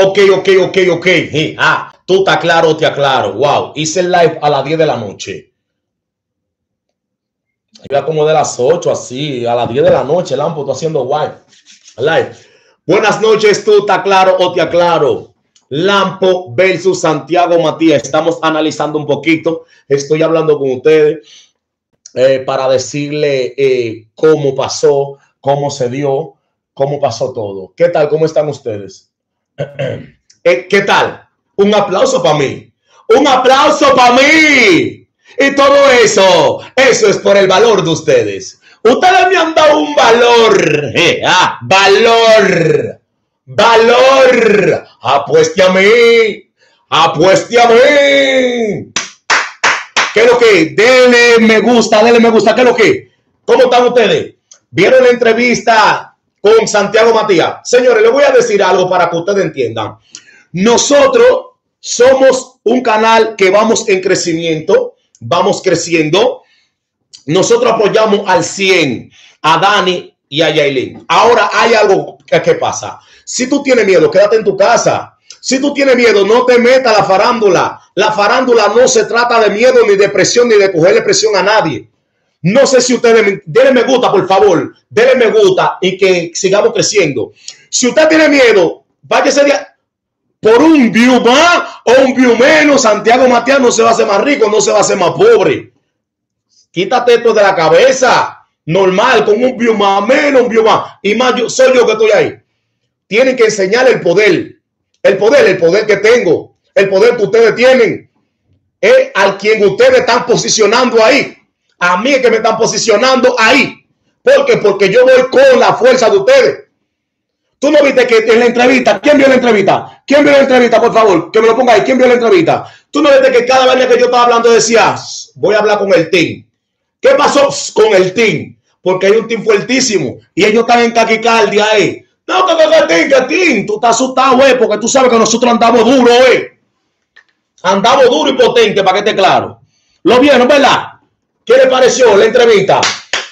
Ok, ok, ok, ok. ah, tú estás claro, te aclaro. Wow, hice el live a las 10 de la noche. Iba como de las 8, así, a las 10 de la noche, Lampo, tú haciendo live. live. Buenas noches, tú estás claro o te aclaro. Lampo versus Santiago Matías. Estamos analizando un poquito. Estoy hablando con ustedes eh, para decirle eh, cómo pasó, cómo se dio, cómo pasó todo. ¿Qué tal? ¿Cómo están ustedes? Eh, ¿Qué tal? Un aplauso para mí. Un aplauso para mí. Y todo eso, eso es por el valor de ustedes. Ustedes me han dado un valor. Ah, valor. Valor. Apueste a mí. Apueste a mí. ¿Qué es lo que? Denle me gusta, denle me gusta. ¿Qué es lo que? ¿Cómo están ustedes? ¿Vieron la entrevista con Santiago Matías. Señores, les voy a decir algo para que ustedes entiendan. Nosotros somos un canal que vamos en crecimiento, vamos creciendo. Nosotros apoyamos al 100 a Dani y a Yailin. Ahora hay algo que pasa. Si tú tienes miedo, quédate en tu casa. Si tú tienes miedo, no te metas a la farándula. La farándula no se trata de miedo, ni de presión, ni de cogerle presión a nadie. No sé si ustedes, denle me gusta, por favor, denle me gusta y que sigamos creciendo. Si usted tiene miedo, váyase por un view más o un view menos. Santiago Matías no se va a hacer más rico, no se va a hacer más pobre. Quítate esto de la cabeza. Normal, con un más menos, un más. Y más, yo soy yo que estoy ahí. Tienen que enseñar el poder. El poder, el poder que tengo. El poder que ustedes tienen. Es al quien ustedes están posicionando ahí. A mí es que me están posicionando ahí. ¿Por qué? Porque yo voy con la fuerza de ustedes. Tú no viste que en la entrevista, ¿quién vio la entrevista? ¿Quién vio la entrevista, por favor? Que me lo ponga ahí. ¿Quién vio la entrevista? Tú no viste que cada vez que yo estaba hablando decías, voy a hablar con el team. ¿Qué pasó con el team? Porque hay un team fuertísimo y ellos están en caquicardia ahí. No, que que team. Tú estás asustado, güey, porque tú sabes que nosotros andamos duro, eh. Andamos duro y potente, para que esté claro. Lo vieron, ¿verdad? ¿Qué le pareció la entrevista?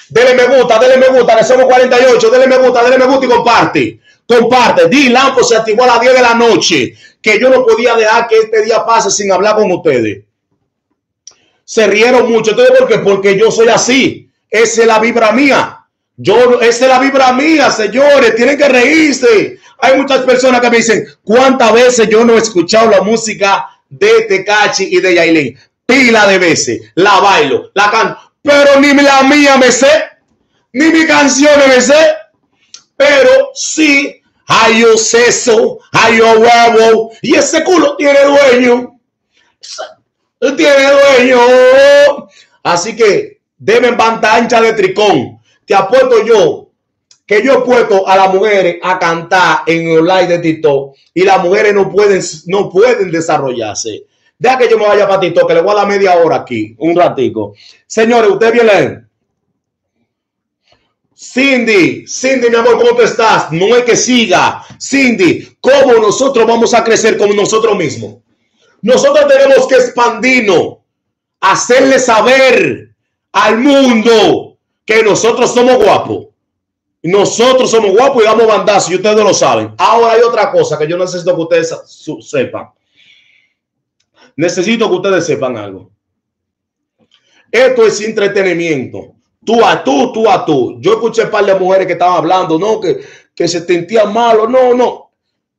Dele me gusta, dele me gusta, que somos 48, dele me gusta, dele me gusta y comparte. Comparte. Di Lampo se activó a las 10 de la noche, que yo no podía dejar que este día pase sin hablar con ustedes. Se rieron mucho. ¿Entonces por qué? Porque yo soy así. Esa es la vibra mía. Yo, esa es la vibra mía, señores. Tienen que reírse. Hay muchas personas que me dicen, ¿cuántas veces yo no he escuchado la música de Tecachi y de Yailin? pila de veces, la bailo, la canto, pero ni la mía me sé, ni mi canción me sé, pero sí hay un seso, hay un huevo, y ese culo tiene dueño, tiene dueño. Así que deben banda ancha de tricón. Te apuesto yo que yo he puesto a las mujeres a cantar en el live de TikTok y las mujeres no pueden, no pueden desarrollarse. Deja que yo me vaya para que le voy a dar media hora aquí, un ratico. Señores, ¿usted viene? Cindy, Cindy, mi amor, ¿cómo tú estás? No es que siga. Cindy, ¿cómo nosotros vamos a crecer como nosotros mismos? Nosotros tenemos que expandirnos, hacerle saber al mundo que nosotros somos guapos. Nosotros somos guapos y damos bandazos y ustedes lo saben. Ahora hay otra cosa que yo necesito que ustedes sepan necesito que ustedes sepan algo. Esto es entretenimiento. Tú a tú, tú a tú. Yo escuché un par de mujeres que estaban hablando, no, que, que se sentían malo. No, no.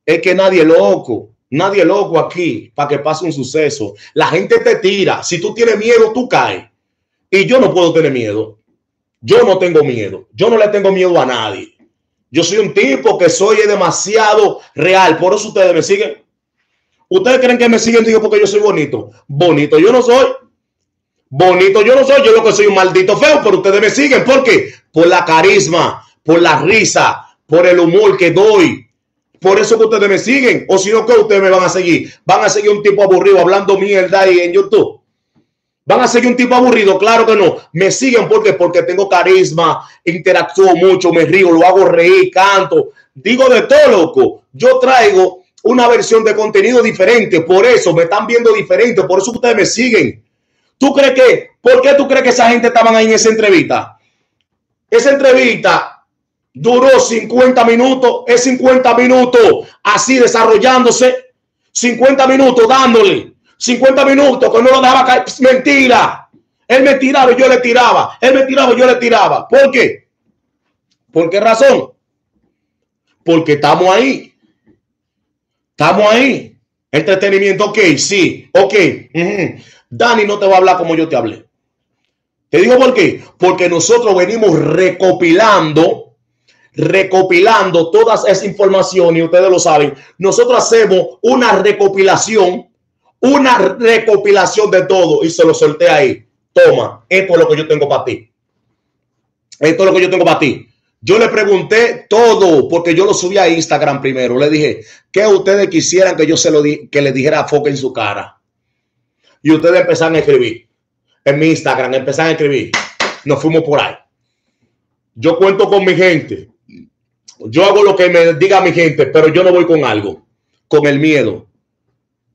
Es que nadie es loco. Nadie es loco aquí para que pase un suceso. La gente te tira. Si tú tienes miedo, tú caes. Y yo no puedo tener miedo. Yo no tengo miedo. Yo no le tengo miedo a nadie. Yo soy un tipo que soy demasiado real. Por eso ustedes me siguen. ¿Ustedes creen que me siguen digo porque yo soy bonito? Bonito yo no soy. Bonito yo no soy. Yo lo que soy un maldito feo, pero ustedes me siguen. ¿Por qué? Por la carisma, por la risa, por el humor que doy. Por eso que ustedes me siguen. O si no, que ustedes me van a seguir? Van a seguir un tipo aburrido hablando mierda ahí en YouTube. ¿Van a seguir un tipo aburrido? Claro que no. Me siguen porque porque tengo carisma, interactúo mucho, me río, lo hago reír, canto. Digo de todo, loco. Yo traigo una versión de contenido diferente. Por eso me están viendo diferente. Por eso ustedes me siguen. ¿Tú crees que, por qué tú crees que esa gente estaban ahí en esa entrevista? Esa entrevista duró 50 minutos, es 50 minutos así desarrollándose, 50 minutos dándole, 50 minutos que no lo dejaba caer, mentira. Él me tiraba y yo le tiraba, él me tiraba y yo le tiraba. ¿Por qué? ¿Por qué razón? Porque estamos ahí. Estamos ahí. Entretenimiento, ok, sí, ok. Dani no te va a hablar como yo te hablé. Te digo por qué. Porque nosotros venimos recopilando, recopilando toda esa información y ustedes lo saben. Nosotros hacemos una recopilación, una recopilación de todo y se lo solté ahí. Toma, esto es lo que yo tengo para ti. Esto es lo que yo tengo para ti. Yo le pregunté todo porque yo lo subí a Instagram primero. Le dije, ¿qué ustedes quisieran que yo se lo di que le dijera a Foca en su cara? Y ustedes empezaron a escribir en mi Instagram, empezaron a escribir. Nos fuimos por ahí. Yo cuento con mi gente. Yo hago lo que me diga mi gente, pero yo no voy con algo, con el miedo.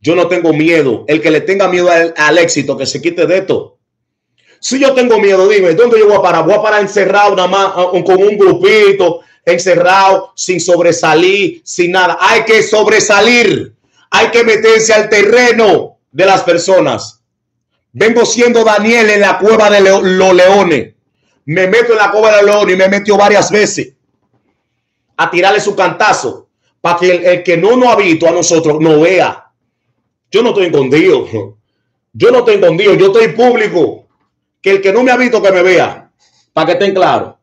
Yo no tengo miedo. El que le tenga miedo al, éxito, que se quite de esto. Si yo tengo miedo, dime, ¿dónde yo voy a parar? Voy a parar encerrado nada más ah, con un grupito, encerrado, sin sobresalir, sin nada. Hay que sobresalir. Hay que meterse al terreno de las personas. Vengo siendo Daniel en la cueva de los leones. Me meto en la cueva de los leones y me metió varias veces a tirarle su cantazo para que el, que no nos ha visto a nosotros no vea. Yo no estoy escondido. Yo no estoy escondido. Yo estoy público que el que no me ha visto que me vea, para que estén claros.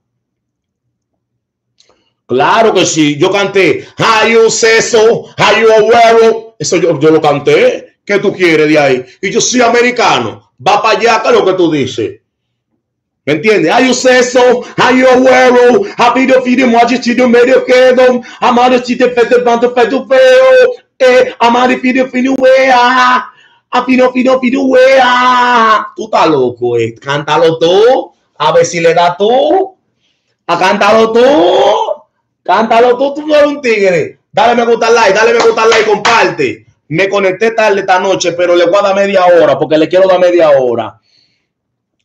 Claro que sí, yo canté, hay un seso, hay un huevo, eso yo, yo lo canté, ¿qué tú quieres de ahí? Y yo soy americano, va para allá, ¿qué es lo que tú dices? ¿Me entiendes? Hay un seso, hay un huevo, a pido fido, moachichido, medio quedo, amado chiste, fete, panto, feo, eh, amado fido, fino, wea, a pino, pino, pino, wea. Tú estás loco, eh. Cántalo tú. A ver si le da tú. A cántalo tú. Cántalo tú, tú eres un tigre. Dale me gusta al like, dale me gusta al like, comparte. Me conecté tarde esta noche, pero le voy a dar media hora porque le quiero dar media hora.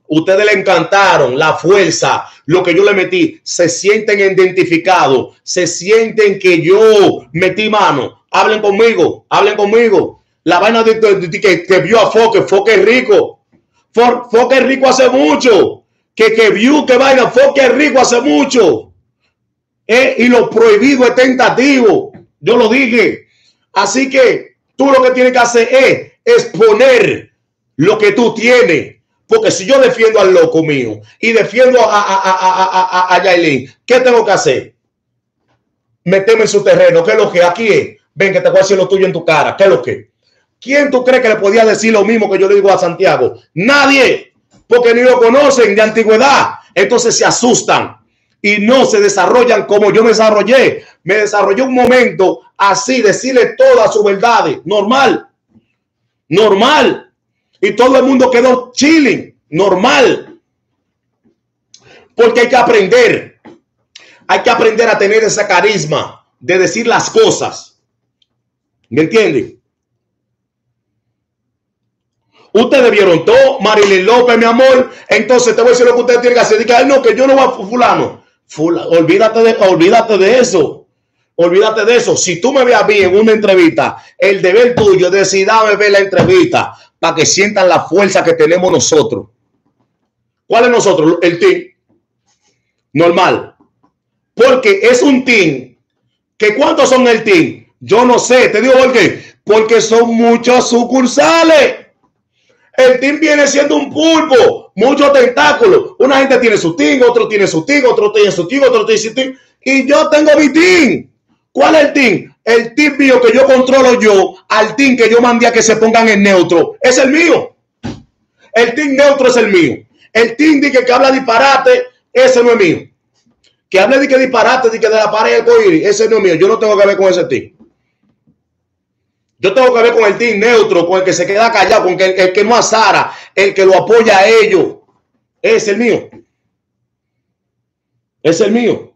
Ustedes le encantaron la fuerza, lo que yo le metí. Se sienten identificados, se sienten que yo metí mano. Hablen conmigo, hablen conmigo la vaina de, que, vio a Foque, Foque rico. Foque rico hace mucho. Que, que vio que vaina, Foque rico hace mucho. Eh, y lo prohibido es tentativo. Yo lo dije. Así que tú lo que tienes que hacer es exponer lo que tú tienes. Porque si yo defiendo al loco mío y defiendo a, a, a, a, a Yailin, ¿qué tengo que hacer? Meterme en su terreno. ¿Qué es lo que aquí es? Ven, que te voy a decir lo tuyo en tu cara. ¿Qué es lo? ¿Quién tú crees que le podía decir lo mismo que yo le digo a Santiago? Nadie, porque ni lo conocen de antigüedad. Entonces se asustan y no se desarrollan como yo me desarrollé. Me desarrollé un momento así, decirle todas sus verdades. Normal. Normal. Y todo el mundo quedó chilling. Normal. Porque hay que aprender. Hay que aprender a tener ese carisma de decir las cosas. ¿Me entienden? Ustedes vieron todo, Marilyn López, mi amor. Entonces te voy a decir lo que ustedes tienen que hacer. Diga, no, que yo no voy a fulano. olvídate, de, olvídate de eso. Olvídate de eso. Si tú me veas a en una entrevista, el deber tuyo es decir, dame ver la entrevista para que sientan la fuerza que tenemos nosotros. ¿Cuál es nosotros? El team. Normal. Porque es un team. ¿Que ¿Cuántos son el team? Yo no sé. Te digo por qué. Porque son muchos sucursales. El team viene siendo un pulpo, muchos tentáculos. Una gente tiene su team, otro tiene su team, otro tiene su team, otro tiene su team. Y yo tengo mi team. ¿Cuál es el team? El team mío que yo controlo yo, al team que yo mandé a que se pongan en neutro, es el mío. El team neutro es el mío. El team de que, habla disparate, ese no es mío. Que hable de que disparate, de que de la pared ese no es mío. Yo no tengo que ver con ese team. Yo tengo que ver con el team neutro, con el que se queda callado, con el, que no azara, el que lo apoya a ellos. Es el mío. Es el mío.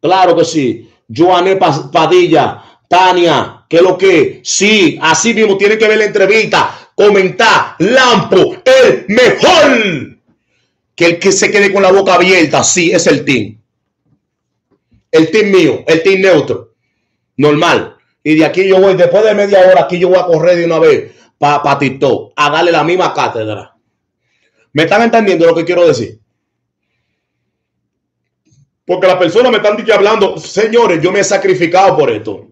Claro que sí. Joané Padilla, Tania, ¿qué es lo que? Sí, así mismo tiene que ver la entrevista. comentar, Lampo, el mejor. Que el que se quede con la boca abierta, sí, es el team. El team mío, el team neutro. Normal. Y de aquí yo voy, después de media hora, aquí yo voy a correr de una vez para pa a darle la misma cátedra. ¿Me están entendiendo lo que quiero decir? Porque las personas me están hablando, señores, yo me he sacrificado por esto.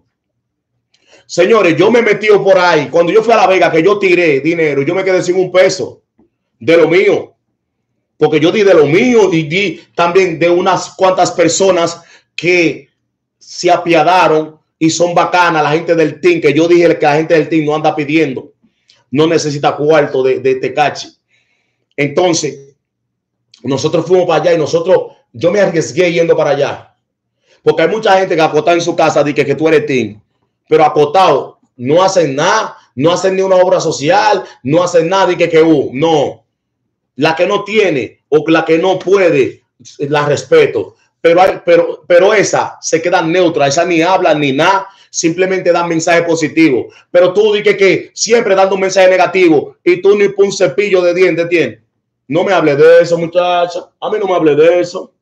Señores, yo me he metido por ahí. Cuando yo fui a La Vega, que yo tiré dinero, yo me quedé sin un peso de lo mío. Porque yo di de lo mío y di también de unas cuantas personas que se apiadaron y son bacanas, la gente del team, que yo dije que la gente del team no anda pidiendo, no necesita cuarto de, de Tecachi. Entonces, nosotros fuimos para allá y nosotros, yo me arriesgué yendo para allá. Porque hay mucha gente que acota en su casa dice que, que tú eres team pero acotado, no hacen nada, no hacen ni una obra social, no hacen nada y que, que uh, no. La que no tiene o la que no puede, la respeto. Pero, pero, pero esa se queda neutra, esa ni habla ni nada, simplemente da mensaje positivo. Pero tú dices que siempre dando un mensaje negativo y tú ni un cepillo de dientes tienes. No me hable de eso, muchacha. A mí no me hable de eso.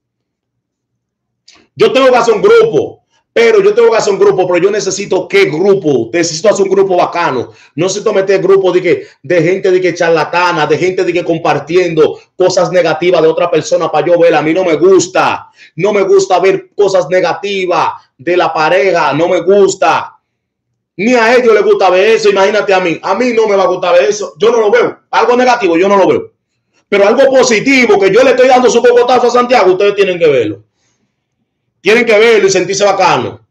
Yo tengo que hacer un grupo pero yo tengo que hacer un grupo, pero yo necesito qué grupo. Necesito hacer un grupo bacano. No necesito meter grupo de, que, de gente de que charlatana, de gente de que compartiendo cosas negativas de otra persona para yo ver. A mí no me gusta. No me gusta ver cosas negativas de la pareja. No me gusta. Ni a ellos les gusta ver eso. Imagínate a mí. A mí no me va a gustar ver eso. Yo no lo veo. Algo negativo, yo no lo veo. Pero algo positivo, que yo le estoy dando su cocotazo a Santiago, ustedes tienen que verlo. Tienen que verlo y sentirse bacano.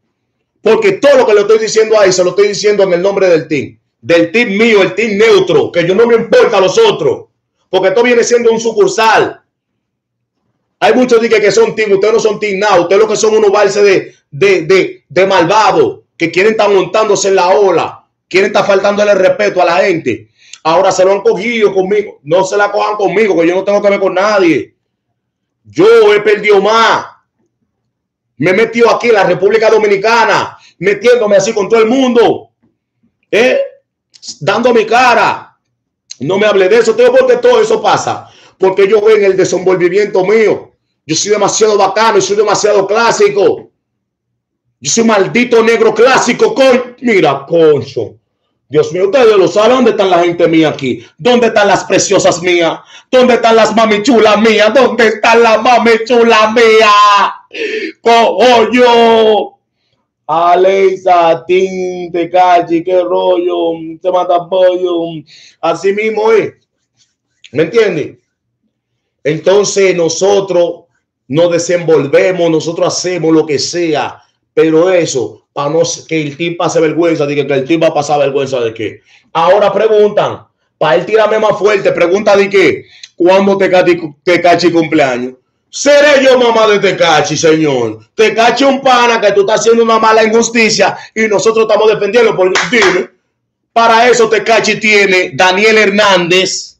Porque todo lo que le estoy diciendo ahí se lo estoy diciendo en el nombre del team. Del team mío, el team neutro, que yo no me importa a los otros. Porque esto viene siendo un sucursal. Hay muchos que, que son team, ustedes no son team nada, ustedes lo que son unos valses de, de, de, de malvados, que quieren estar montándose en la ola, quieren estar faltándole respeto a la gente. Ahora se lo han cogido conmigo, no se la cojan conmigo, que yo no tengo que ver con nadie. Yo he perdido más me metió aquí en la República Dominicana, metiéndome así con todo el mundo, ¿eh? dando mi cara. No me hable de eso, tengo porque todo eso pasa, porque yo veo en el desenvolvimiento mío. Yo soy demasiado bacano, y soy demasiado clásico. Yo soy maldito negro clásico, con mira, concho. Dios mío, ustedes lo saben, ¿dónde están la gente mía aquí? ¿Dónde están las preciosas mías? ¿Dónde están las mamichulas mías? ¿Dónde están las mamichulas mías? Coño. Alexa, Tim, te cachi, qué rollo, te mata pollo. Así mismo es. ¿Me entiendes? Entonces nosotros nos desenvolvemos, nosotros hacemos lo que sea, pero eso para no que el team pase vergüenza, de que, el team va a pasar vergüenza de qué. Ahora preguntan, para él tirarme más fuerte, pregunta de qué, ¿cuándo te, te cachi cumpleaños? Seré yo mamá de Tecachi, señor. Tecachi un pana que tú estás haciendo una mala injusticia y nosotros estamos defendiendo por dime. Para eso Tecachi tiene Daniel Hernández,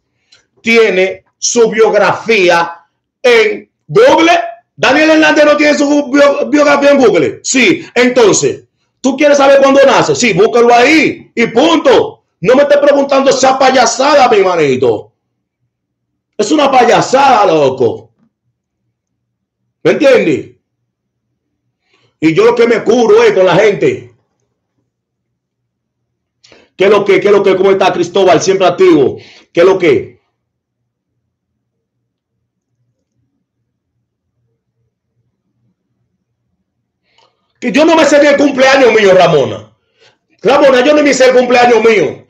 tiene su biografía en Google. Daniel Hernández no tiene su biografía en Google. Sí, entonces, ¿Tú quieres saber cuándo nace? Sí, búscalo ahí y punto. No me estés preguntando esa payasada, mi manito. Es una payasada, loco. ¿Me entiendes? Y yo lo que me curo es con la gente. ¿Qué es lo que, qué es lo que, cómo está Cristóbal? Siempre activo. ¿Qué es lo que? Que yo no me sé ni el cumpleaños mío, Ramona. Ramona, yo no me sé el cumpleaños mío.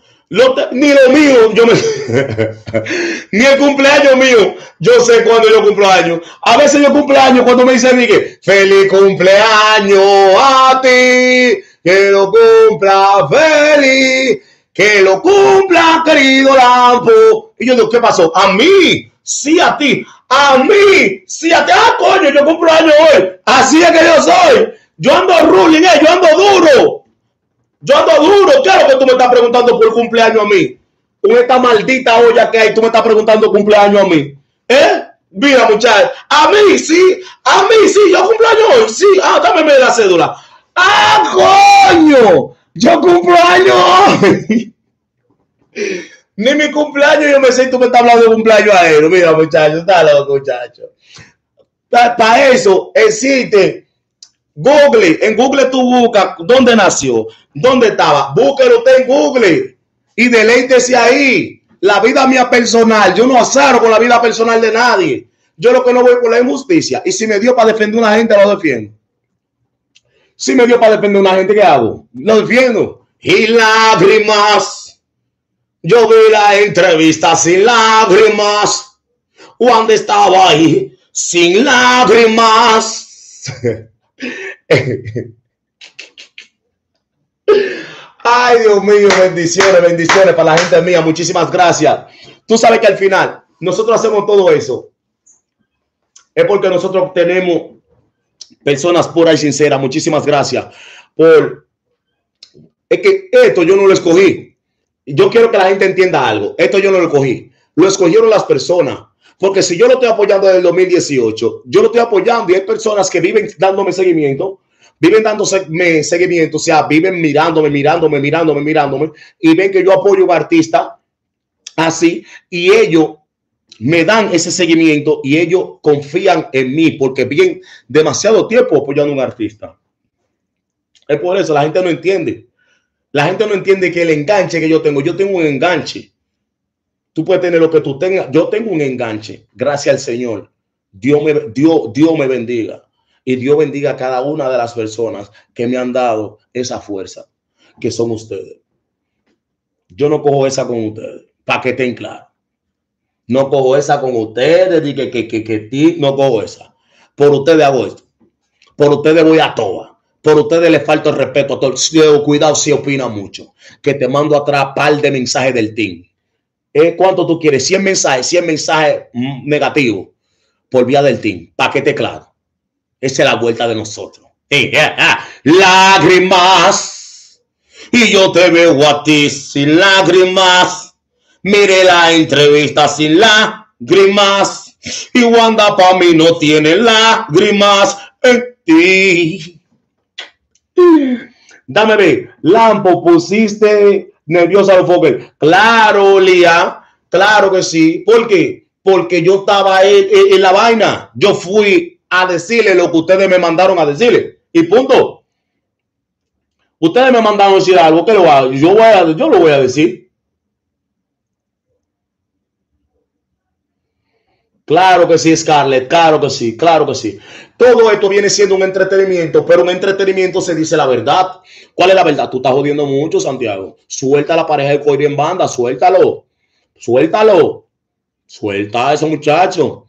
ni lo mío, yo me ni el cumpleaños mío, yo sé cuándo yo cumplo años. A veces yo cumpleaños cuando me dicen que feliz cumpleaños a ti, que lo cumpla feliz, que lo cumpla querido Lampo. Y yo digo, ¿qué pasó? A mí, sí a ti, a mí, sí a ti. Ah, coño, yo cumplo años hoy. Así es que yo soy. Yo ando ruling, eh, yo ando duro. Yo ando duro. Claro que tú me estás preguntando por cumpleaños a mí. Con esta maldita olla que hay, tú me estás preguntando cumpleaños a mí. ¿Eh? Mira, muchachos. A mí sí. A mí sí. Yo cumpleaños hoy. Sí. Ah, dame la cédula. ¡Ah, coño! Yo cumpleaños hoy. Ni mi cumpleaños yo me sé, tú me estás hablando de cumpleaños aéreo. Mira, muchacho, está loco, muchacho. Para eso existe Google. En Google tú buscas dónde nació, dónde estaba. Búsquelo usted en Google y deleítese ahí. La vida mía personal, yo no azaro con la vida personal de nadie. Yo lo que no voy por la injusticia. Y si me dio para defender a una gente, lo defiendo. Si me dio para defender a una gente, ¿qué hago? Lo defiendo. Y lágrimas. Yo vi la entrevista sin lágrimas. Cuando estaba ahí, sin lágrimas. Ay, Dios mío, bendiciones, bendiciones para la gente mía. Muchísimas gracias. Tú sabes que al final nosotros hacemos todo eso. Es porque nosotros tenemos personas puras y sinceras. Muchísimas gracias por... Es que esto yo no lo escogí. Yo quiero que la gente entienda algo. Esto yo no lo escogí. Lo escogieron las personas. Porque si yo lo estoy apoyando desde el 2018, yo lo estoy apoyando y hay personas que viven dándome seguimiento viven dándose seguimiento, o sea, viven mirándome, mirándome, mirándome, mirándome, y ven que yo apoyo a un artista así, y ellos me dan ese seguimiento y ellos confían en mí porque bien demasiado tiempo apoyando a un artista. Es por eso la gente no entiende. La gente no entiende que el enganche que yo tengo, yo tengo un enganche. Tú puedes tener lo que tú tengas. Yo tengo un enganche. Gracias al Señor. Dios me, Dios, Dios me bendiga. Y Dios bendiga a cada una de las personas que me han dado esa fuerza, que son ustedes. Yo no cojo esa con ustedes, para que estén claros. No cojo esa con ustedes, y que, que, que, que, no cojo esa. Por ustedes hago esto. Por ustedes voy a toa. Por ustedes les falta el respeto a todos. Cuidado si opina mucho. Que te mando atrás par de mensajes del team. ¿Eh? ¿Cuánto tú quieres? 100 mensajes, 100 mensajes mm, negativos por vía del team. Para que te claro. Esa es la vuelta de nosotros. Lágrimas. Y yo te veo a ti sin lágrimas. Mire la entrevista sin lágrimas. Y Wanda para mí no tiene lágrimas en ti. Dame ver. Lampo, pusiste nerviosa al foque. Claro, Lía. Claro que sí. ¿Por qué? Porque yo estaba en la vaina. Yo fui a decirle lo que ustedes me mandaron a decirle. Y punto. Ustedes me mandaron a decir algo que lo hago. Yo, voy a, yo lo voy a decir. Claro que sí, Scarlett, claro que sí, claro que sí. Todo esto viene siendo un entretenimiento, pero un entretenimiento se dice la verdad. ¿Cuál es la verdad? Tú estás jodiendo mucho, Santiago. Suelta la pareja de Coiri en banda, suéltalo. Suéltalo. Suelta a ese muchacho.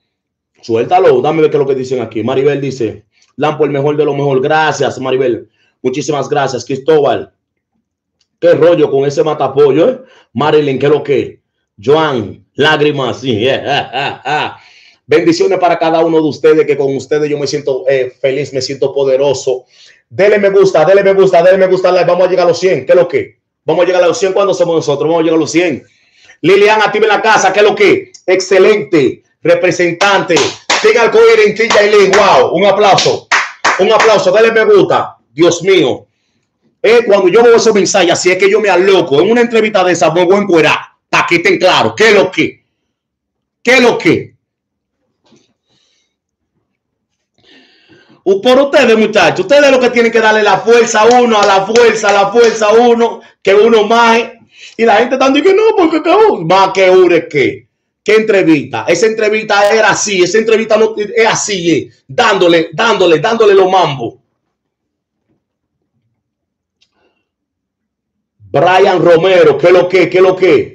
Suéltalo, dame ver qué es lo que dicen aquí. Maribel dice, Lampo, el mejor de lo mejor. Gracias, Maribel. Muchísimas gracias, Cristóbal. Qué rollo con ese matapollo, ¿eh? Marilyn, ¿qué es lo que? Joan, lágrimas, sí. Bendiciones para cada uno de ustedes, que con ustedes yo me siento eh, feliz, me siento poderoso. Dele me gusta, dele me gusta, dele me gusta. Vamos a llegar a los 100, ¿qué es lo que? Vamos a llegar a los 100 cuando somos nosotros, vamos a llegar a los 100. Liliana, activa en la casa, ¿qué es lo que? Excelente representante. Siga el en Chilla y Wow, un aplauso. Un aplauso. Dale me gusta. Dios mío. Eh, cuando yo veo ese mensaje, así es que yo me aloco. En una entrevista de esa, me voy a encuerar. Para que estén claros. ¿Qué es lo que? ¿Qué es lo que? Por ustedes, muchachos, ustedes lo que tienen que darle la fuerza a uno, a la fuerza, a la fuerza uno, que uno más. Y la gente está diciendo que no, porque más que ure que. ¿Qué entrevista? Esa entrevista era así, esa entrevista no es así, eh, dándole, dándole, dándole los mambo. Brian Romero, ¿qué lo que? ¿Qué lo que?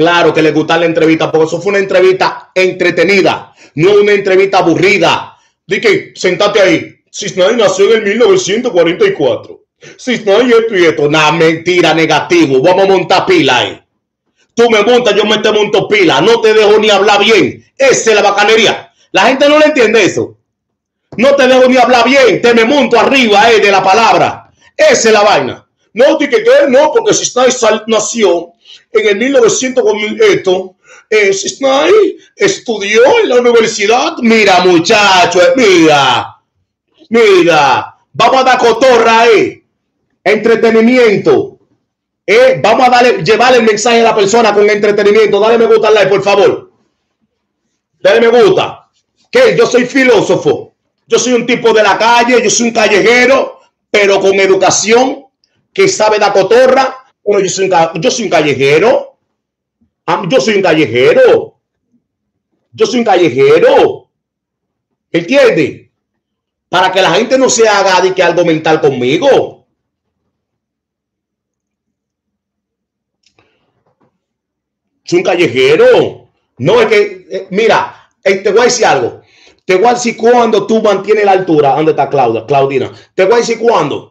Claro que le gusta la entrevista, porque eso fue una entrevista entretenida, no una entrevista aburrida. Dije, sentate ahí. Cisnay nació en el 1944. Cisnay esto y esto. Nada, mentira, negativo. Vamos a montar pila ahí. Tú me montas, yo me te monto pila. No te dejo ni hablar bien. Esa es la bacanería. La gente no le entiende eso. No te dejo ni hablar bien. Te me monto arriba eh, de la palabra. Esa es la vaina. No, que, no, porque si nació en el 1900 con esto. Eh, estudió en la universidad. Mira, muchacho, eh, mira. Mira. Vamos a dar cotorra ahí. Entretenimiento Eh, vamos a darle, llevarle el mensaje a la persona con entretenimiento. Dale me gusta al like, por favor. Dale me gusta. Que yo soy filósofo. Yo soy un tipo de la calle, yo soy un callejero, pero con educación, que sabe la cotorra. Bueno, yo soy un, yo soy un callejero. Yo soy un callejero. Yo soy un callejero. ¿Entiende? Para que la gente no se haga que algo mental conmigo. Soy un callejero. No es que, eh, mira, eh, te voy a decir algo. Te voy a decir cuando tú mantienes la altura. ¿Dónde está Claudia? Claudina. Te voy a decir cuándo.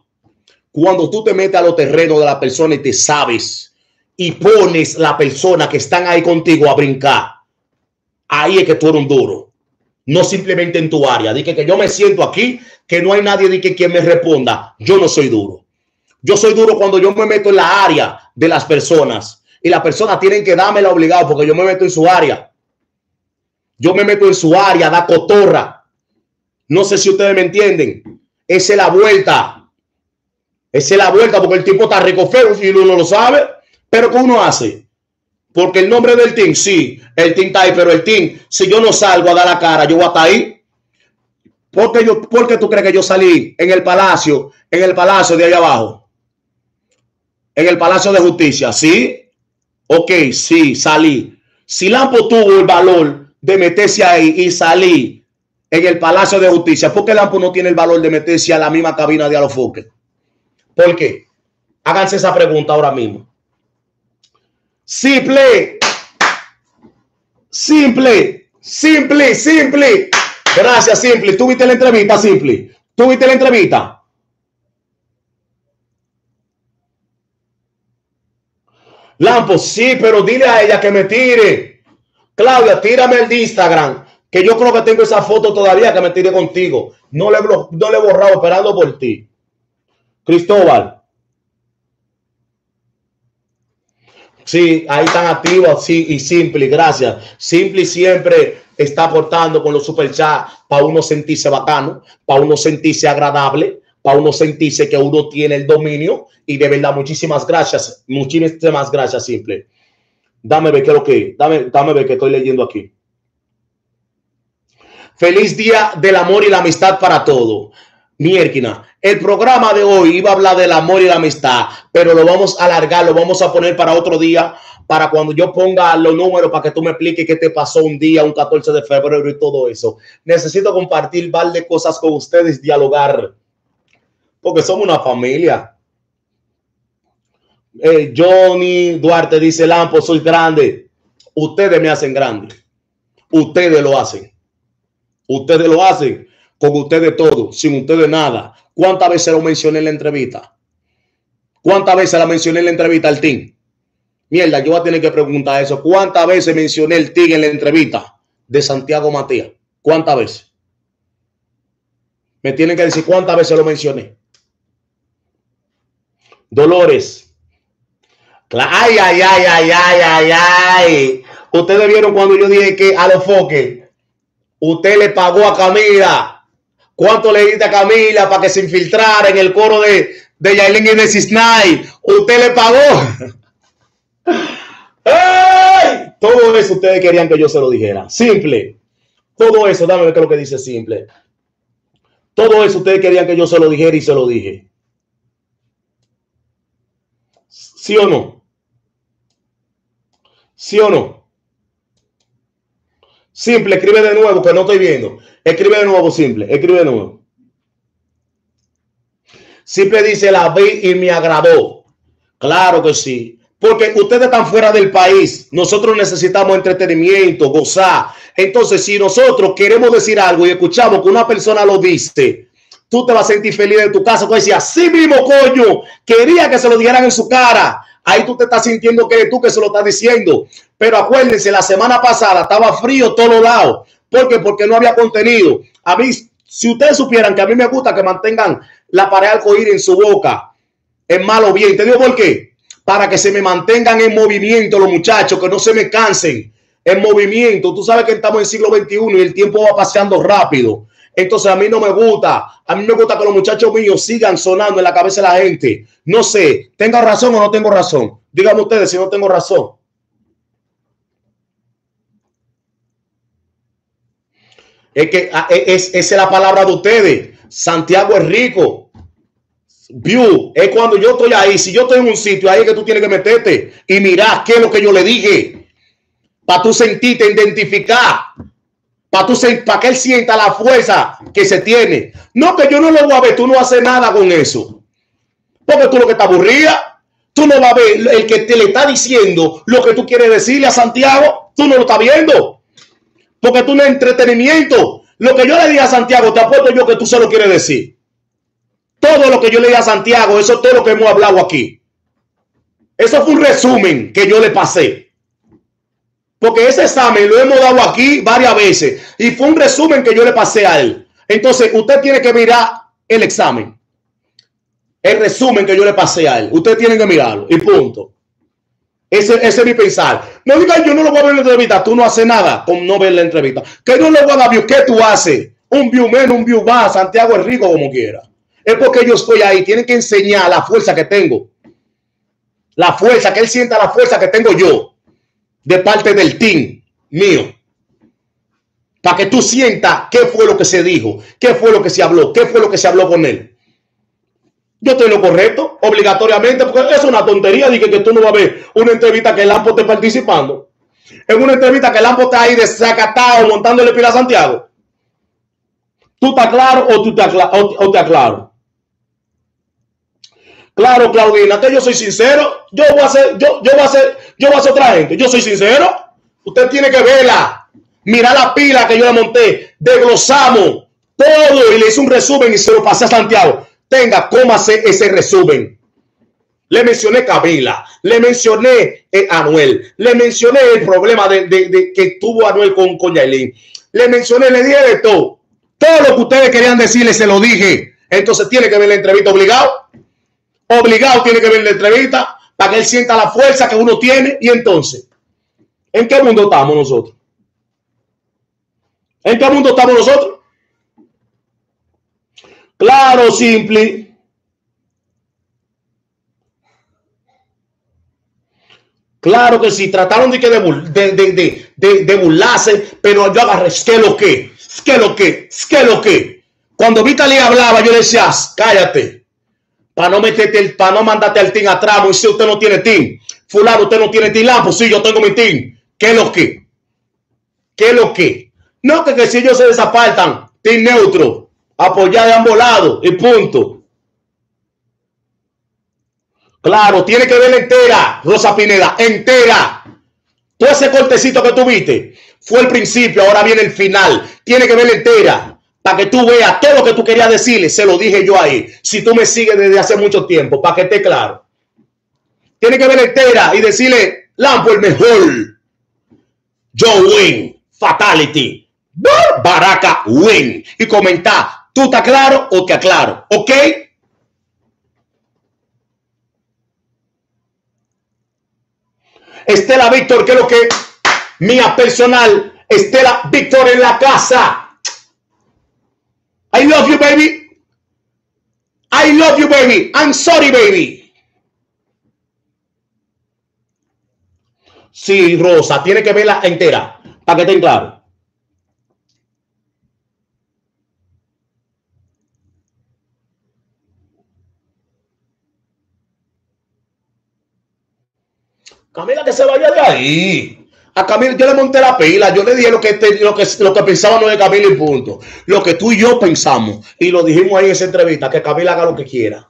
Cuando tú te metes a los terrenos de la persona y te sabes y pones la persona que están ahí contigo a brincar. Ahí es que tú eres duro. No simplemente en tu área. Dije que yo me siento aquí, que no hay nadie de que quien me responda. Yo no soy duro. Yo soy duro cuando yo me meto en la área de las personas y las personas tienen que dármela obligado porque yo me meto en su área. Yo me meto en su área, da cotorra. No sé si ustedes me entienden. Esa es la vuelta. Esa es la vuelta porque el tipo está rico feo y uno no lo sabe. Pero ¿qué uno hace? Porque el nombre del team, sí, el team está ahí, pero el team, si yo no salgo a dar la cara, yo voy a estar ahí. Porque yo, porque tú crees que yo salí en el palacio, en el palacio de allá abajo? En el palacio de justicia, ¿sí? Ok, sí, salí. Si Lampo tuvo el valor de meterse ahí y salir en el palacio de justicia, ¿por qué Lampo no tiene el valor de meterse a la misma cabina de Alofoque? ¿Por qué? Háganse esa pregunta ahora mismo. Simple. Simple. Simple, simple. Gracias, simple. ¿Tuviste la entrevista, simple? ¿Tuviste la entrevista? Lampo, sí, pero dile a ella que me tire. Claudia, tírame el Instagram, que yo creo que tengo esa foto todavía que me tire contigo. No le, no le he borrado esperando por ti. Cristóbal, Sí, ahí están activos, sí, y Simple, gracias. Simple siempre está aportando con los super chats para uno sentirse bacano, para uno sentirse agradable, para uno sentirse que uno tiene el dominio. Y de verdad, muchísimas gracias, muchísimas gracias, Simple. Dame ver qué es lo que, dame, dame ver que estoy leyendo aquí. Feliz día del amor y la amistad para todo. Mierquina, el programa de hoy iba a hablar del amor y la amistad, pero lo vamos a alargar, lo vamos a poner para otro día, para cuando yo ponga los números para que tú me expliques qué te pasó un día, un 14 de febrero y todo eso. Necesito compartir par de cosas con ustedes, dialogar, porque somos una familia. Eh, Johnny Duarte dice, Lampo, soy grande. Ustedes me hacen grande. Ustedes lo hacen. Ustedes lo hacen con ustedes todo, sin ustedes nada. ¿Cuántas veces lo mencioné en la entrevista? ¿Cuántas veces la mencioné en la entrevista al team? Mierda, yo voy a tener que preguntar eso. ¿Cuántas veces mencioné el team en la entrevista de Santiago Matías? ¿Cuántas veces? Me tienen que decir cuántas veces lo mencioné. Dolores. Ay, ay, ay, ay, ay, ay, ay. Ustedes vieron cuando yo dije que a los foques, usted le pagó a Camila ¿Cuánto le diste a Camila para que se infiltrara en el coro de, de Yailin y de Cisnay? ¿Usted le pagó? ¡Ay! Todo eso ustedes querían que yo se lo dijera. Simple. Todo eso, dame ver qué es lo que dice simple. Todo eso ustedes querían que yo se lo dijera y se lo dije. ¿Sí o no? ¿Sí o no? Simple, escribe de nuevo que no estoy viendo. Escribe de nuevo, simple. Escribe de nuevo. Simple dice, la vi y me agradó. Claro que sí. Porque ustedes están fuera del país. Nosotros necesitamos entretenimiento, gozar. Entonces, si nosotros queremos decir algo y escuchamos que una persona lo dice, tú te vas a sentir feliz en tu casa. Tú decías, sí mismo, coño, quería que se lo dijeran en su cara. Ahí tú te estás sintiendo que tú que se lo estás diciendo. Pero acuérdense, la semana pasada estaba frío todo lado. ¿Por qué? Porque no había contenido. A mí, si ustedes supieran que a mí me gusta que mantengan la pared alcohólica en su boca, es malo bien. ¿Te digo por qué? Para que se me mantengan en movimiento los muchachos, que no se me cansen en movimiento. Tú sabes que estamos en siglo XXI y el tiempo va paseando rápido. Entonces a mí no me gusta. A mí me gusta que los muchachos míos sigan sonando en la cabeza de la gente. No sé, ¿tengo razón o no tengo razón? Díganme ustedes si no tengo razón. Es que ah, es, esa es la palabra de ustedes. Santiago es rico. View, es cuando yo estoy ahí. Si yo estoy en un sitio, ahí es que tú tienes que meterte y mirar qué es lo que yo le dije. Para tú sentirte, identificar. Para para que él sienta la fuerza que se tiene. No, que yo no lo voy a ver. Tú no haces nada con eso. Porque tú lo que te aburría, tú no vas a ver el que te le está diciendo lo que tú quieres decirle a Santiago. Tú no lo estás viendo. Porque tú no entretenimiento. Lo que yo le di a Santiago, te apuesto yo que tú se lo quieres decir. Todo lo que yo le di a Santiago, eso es todo lo que hemos hablado aquí. Eso fue un resumen que yo le pasé. Porque ese examen lo hemos dado aquí varias veces y fue un resumen que yo le pasé a él. Entonces, usted tiene que mirar el examen. El resumen que yo le pasé a él. Usted tiene que mirarlo y punto. Ese, es mi pensar. No diga yo no lo voy a ver en la entrevista. Tú no haces nada con no ver la entrevista. Que no le voy a dar view. ¿Qué tú haces? Un view menos, un view más. Santiago es rico como quiera. Es porque yo estoy ahí. Tienen que enseñar la fuerza que tengo. La fuerza, que él sienta la fuerza que tengo yo. De parte del team mío. Para que tú sientas qué fue lo que se dijo. Qué fue lo que se habló. Qué fue lo que se habló con él. Yo estoy lo correcto, obligatoriamente, porque es una tontería de que, tú no vas a ver una entrevista que el Lampo esté participando. En una entrevista que el Lampo está ahí desacatado montándole pila a Santiago. ¿Tú estás claro o tú te, o, te aclaro? Claro, Claudina, que yo soy sincero. Yo voy a hacer, yo, yo voy a hacer, yo voy a hacer otra gente. Yo soy sincero. Usted tiene que verla. Mira la pila que yo le monté. Desglosamos todo y le hice un resumen y se lo pasé a Santiago tenga, cómase ese resumen. Le mencioné Camila, le mencioné a eh, Anuel, le mencioné el problema de, que tuvo Anuel con, Yailin. Le mencioné, le dije de todo. Todo lo que ustedes querían decirle, se lo dije. Entonces tiene que ver la entrevista obligado. Obligado tiene que ver la entrevista para que él sienta la fuerza que uno tiene. Y entonces, ¿en qué mundo estamos nosotros? ¿En qué mundo estamos nosotros? Claro, simple. Claro que sí, trataron de, que de, burlarse, pero yo agarré, ¿qué lo que? ¿Qué lo que? ¿Qué lo que? Cuando Vitali hablaba, yo le decía, cállate, para no meterte, para no mandarte al team atrás, y si usted no tiene team, fulano, usted no tiene team, pues sí, yo tengo mi team, ¿qué lo que? ¿Qué lo que? No, que, que si ellos se desapartan, team neutro, apoyar de ambos lados y punto. Claro, tiene que ver entera, Rosa Pineda, entera. Todo ese cortecito que tuviste fue el principio, ahora viene el final. Tiene que ver entera para que tú veas todo lo que tú querías decirle. Se lo dije yo ahí. Si tú me sigues desde hace mucho tiempo, para que esté claro. Tiene que ver entera y decirle, Lampo el mejor. Joe Win, Fatality. Baraka Win. Y comentar ¿Tú estás claro o te aclaro? ¿Ok? Estela Víctor, ¿qué es lo que mía personal? Estela Víctor en la casa. I love you, baby. I love you, baby. I'm sorry, baby. Sí, Rosa, tiene que verla entera para que estén claros. Camila que se vaya de ahí. A Camila yo le monté la pila, yo le dije lo que, lo que, lo que pensábamos de Camila y punto. Lo que tú y yo pensamos. Y lo dijimos ahí en esa entrevista, que Camila haga lo que quiera.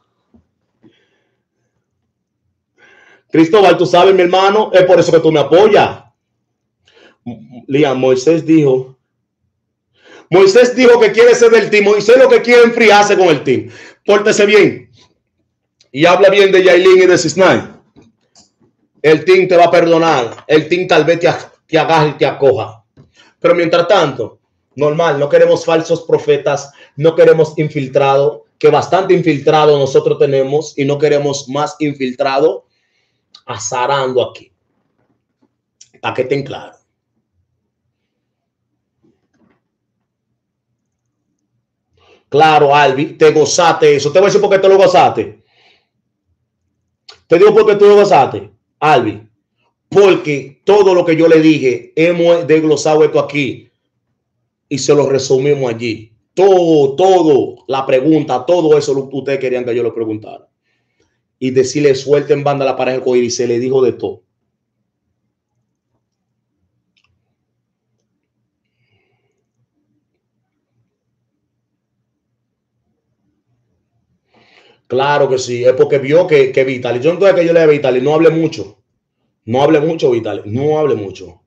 Cristóbal, tú sabes, mi hermano, es por eso que tú me apoyas. Liam, Moisés dijo, Moisés dijo que quiere ser del team. Moisés lo que quiere enfriarse con el team. Pórtese bien. Y habla bien de Yailin y de Cisnay el team te va a perdonar, el team tal vez te, te y te acoja. Pero mientras tanto, normal, no queremos falsos profetas, no queremos infiltrado, que bastante infiltrado nosotros tenemos y no queremos más infiltrado azarando aquí. Para que estén claros. Claro, Albi, te gozaste eso. Te voy a decir por qué te lo gozaste. Te digo por qué tú lo gozaste, Albi. Porque todo lo que yo le dije, hemos desglosado esto aquí y se lo resumimos allí. Todo, todo, la pregunta, todo eso lo que ustedes querían que yo le preguntara. Y decirle suelta en banda la pareja y se le dijo de todo. Claro que sí, es porque vio que, que Vitali, yo no que yo le a Vitali, no hable mucho. No hable mucho, Vitali, no hable mucho.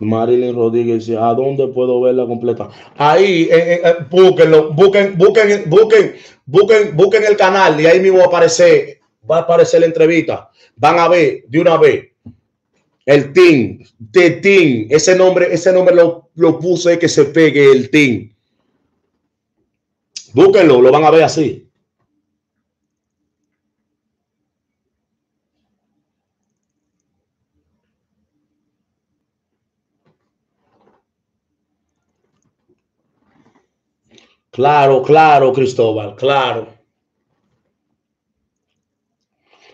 Marilyn Rodríguez, ¿a dónde puedo verla completa? Ahí, eh, eh, eh, busquen, busquen, busquen, busquen, busquen el canal y ahí mismo va aparecer, va a aparecer la entrevista. Van a ver de una vez el team, de team, ese nombre, ese nombre lo, lo puse que se pegue el team. Búsquenlo, lo van a ver así. Claro, claro, Cristóbal, claro.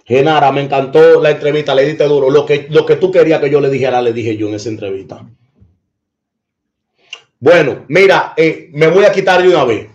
Genara, me encantó la entrevista, le diste duro. Lo que, lo que tú querías que yo le dijera, le dije yo en esa entrevista. Bueno, mira, eh, me voy a quitar de una vez.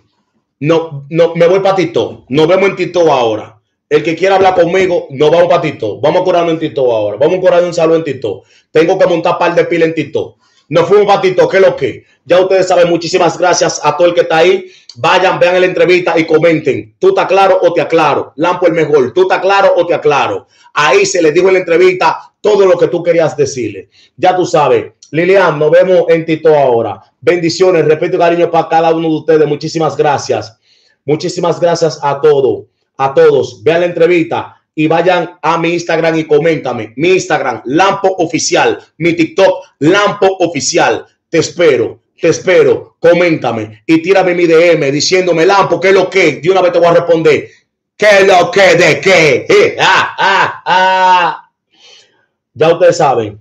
No, no, me voy para Tito. Nos vemos en Tito ahora. El que quiera hablar conmigo, nos vamos para Tito. Vamos a curarnos en Tito ahora. Vamos a curar un salud en Tito. Tengo que montar par de pila en Tito. Nos fuimos para Tito. ¿Qué es lo que? Ya ustedes saben, muchísimas gracias a todo el que está ahí. Vayan, vean la entrevista y comenten. ¿Tú estás claro o te aclaro? Lampo el mejor. ¿Tú estás claro o te aclaro? Ahí se les dijo en la entrevista todo lo que tú querías decirle. Ya tú sabes. Lilian, nos vemos en Tito ahora. Bendiciones, respeto y cariño para cada uno de ustedes. Muchísimas gracias. Muchísimas gracias a todos. A todos. Vean la entrevista y vayan a mi Instagram y coméntame. Mi Instagram, Lampo Oficial. Mi TikTok, Lampo Oficial. Te espero te espero, coméntame y tírame mi DM diciéndome, Lampo, ¿qué es lo que? De una vez te voy a responder, ¿qué es lo que? ¿De qué? Ya ustedes saben,